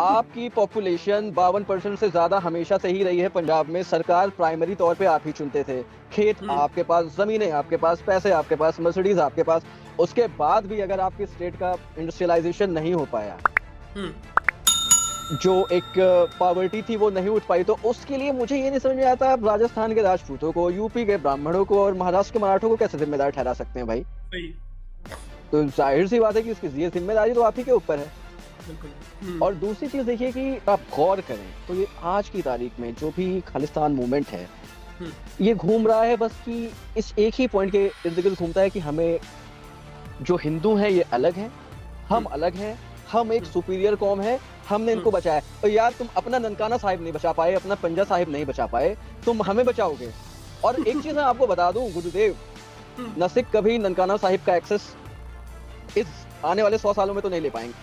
आपकी पॉपुलेशन बावन परसेंट से ज़्यादा हमेशा से ही रही है पंजाब में। सरकार प्राइमरी तौर पे आप ही चुनते थे। खेत हम्म। आपके पास जमीनें आपके पास पैसे आपके पास मर्सिडीज आपके पास। उसके बाद भी अगर आपके स्टेट का इंडस्ट्रियलाइजेशन नहीं हो पाया हम्म, जो एक पॉवर्टी थी वो नहीं उठ पाई तो उसके लिए मुझे ये नहीं समझ में आता आप राजस्थान के राजपूतों को यूपी के ब्राह्मणों को और महाराष्ट्र के मराठों को कैसे जिम्मेदार ठहरा सकते हैं भाई? तो ज़ाहिर सी बात है कि इसकी ये ज़िम्मेदारी तो आप ही के ऊपर है। बिल्कुल। हम्म, और दूसरी चीज़ देखिए कि आप गौर करें तो ये आज की तारीख में जो भी खालिस्तान मूवमेंट है हम्म। ये घूम रहा है बस कि इस एक ही पॉइंट के इर्द गिर्द घूमता है कि हमें जो हिंदू हैं ये अलग हैं हम हम्म। अलग हैं हम एक सुपीरियर कॉम है हमने इनको बचाया। तो यार तुम अपना ननकाना साहिब नहीं बचा पाए अपना पंजा साहिब नहीं बचा पाए तुम हमें बचाओगे। और एक चीज़ मैं आपको बता दूँ गुरुदेव। नसिक कभी ननकाना साहिब का एक्सेस इस आने वाले सौ सालों में तो नहीं ले पाएँगे।